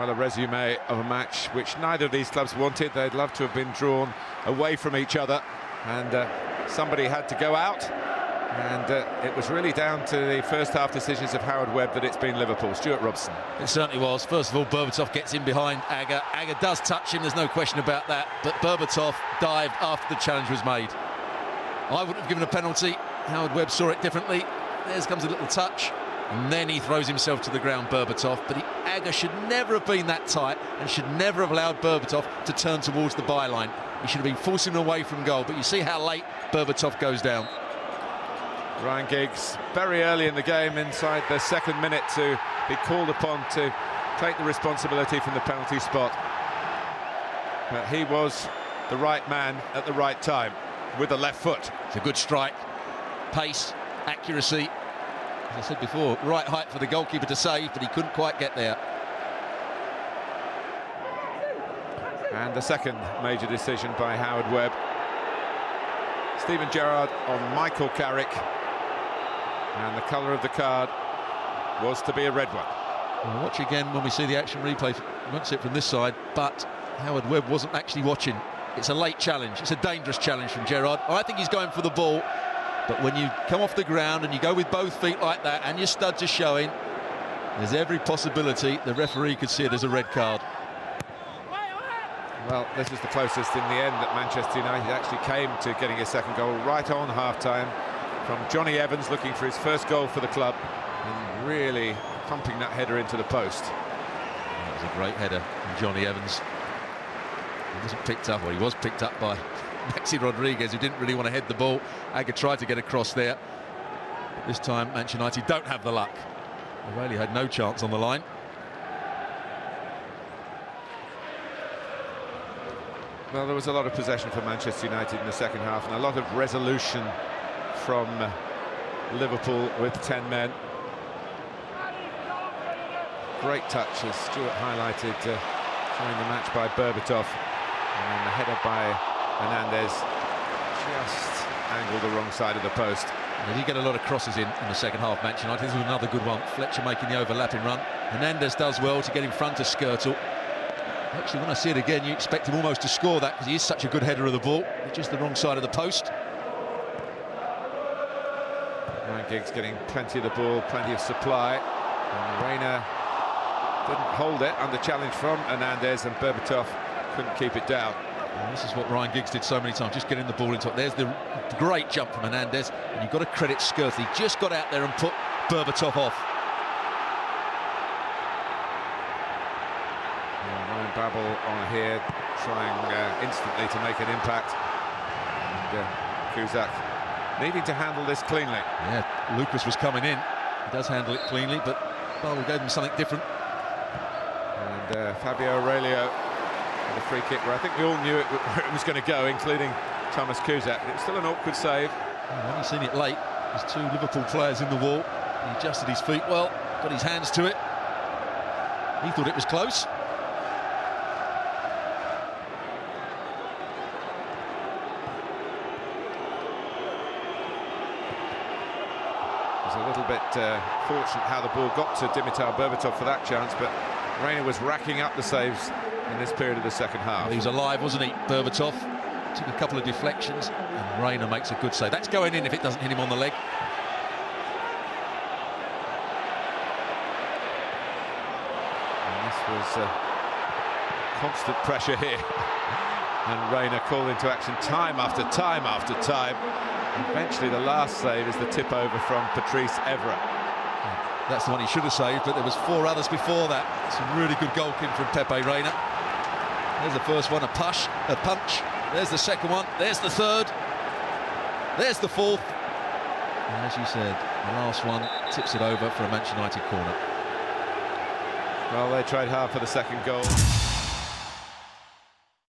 Well, a resume of a match which neither of these clubs wanted. They'd love to have been drawn away from each other, and uh, somebody had to go out. And uh, it was really down to the first half decisions of Howard Webb that it's been Liverpool. Stewart Robson. It certainly was. First of all, Berbatov gets in behind Agger. Agger does touch him, there's no question about that. But Berbatov dived after the challenge was made. I wouldn't have given a penalty. Howard Webb saw it differently. There's comes a little touch. And then he throws himself to the ground, Berbatov. But he, Agger should never have been that tight and should never have allowed Berbatov to turn towards the byline. He should have been forcing him away from goal. But you see how late Berbatov goes down. Ryan Giggs, very early in the game, inside the second minute, to be called upon to take the responsibility from the penalty spot. But he was the right man at the right time with the left foot. It's a good strike. Pace, accuracy. As I said before, right height for the goalkeeper to save, but he couldn't quite get there. And the second major decision by Howard Webb. Steven Gerrard on Michael Carrick. And the colour of the card was to be a red one. We'll watch again when we see the action replay. See it from this side, but Howard Webb wasn't actually watching. It's a late challenge. It's a dangerous challenge from Gerrard. I think he's going for the ball, but when you come off the ground and you go with both feet like that and your studs are showing, there's every possibility the referee could see it as a red card. Well, this is the closest in the end that Manchester United actually came to getting a second goal right on half-time from Jonny Evans looking for his first goal for the club and really pumping that header into the post. That was a great header from Jonny Evans. He wasn't picked up, or he was picked up by Maxi Rodriguez, who didn't really want to head the ball. Agger tried to get across there. This time, Manchester United don't have the luck. O'Reilly had no chance on the line. Well, there was a lot of possession for Manchester United in the second half and a lot of resolution from uh, Liverpool with 10 men. Great touch, as Stewart highlighted, uh, during the match by Berbatov. And then the header by Hernandez just angled the wrong side of the post. They did get a lot of crosses in in the second half, Manchester United. This was another good one. Fletcher making the overlapping run. Hernandez does well to get in front of Skrtel. Actually, when I see it again, you expect him almost to score that because he is such a good header of the ball. just the wrong side of the post. Ryan Giggs getting plenty of the ball, plenty of supply. And Reina didn't hold it under challenge from Hernandez and Berbatov couldn't keep it down. And this is what Ryan Giggs did so many times, just getting the ball into it. There's the great jump from Hernandez, and you've got to credit Skrtel. He just got out there and put Berbatov off. Yeah, Ryan Babel on here, trying uh, instantly to make an impact. And uh, Kuszczak needing to handle this cleanly. Yeah, Lucas was coming in. He does handle it cleanly, but Babel gave him something different. And uh, Fabio Aurelio a free kick where I think we all knew it, where it was going to go, including Thomas Kuszczak. But it's still an awkward save. I've only seen it late. There's two Liverpool players in the wall. He adjusted his feet well, got his hands to it. He thought it was close. It was a little bit uh, fortunate how the ball got to Dimitar Berbatov for that chance, but Reina was racking up the saves in this period of the second half. He was alive, wasn't he, Berbatov? Took a couple of deflections, and Reina makes a good save. That's going in if it doesn't hit him on the leg. And this was uh, constant pressure here. and Reina called into action time after time after time. Eventually, the last save is the tip over from Patrice Evra. That's the one he should have saved, but there was four others before that. Some really good goalkeeping from Pepe Reina. There's the first one, a push, a punch. There's the second one. There's the third. There's the fourth. And as you said, the last one tips it over for a Manchester United corner. Well, they tried hard for the second goal.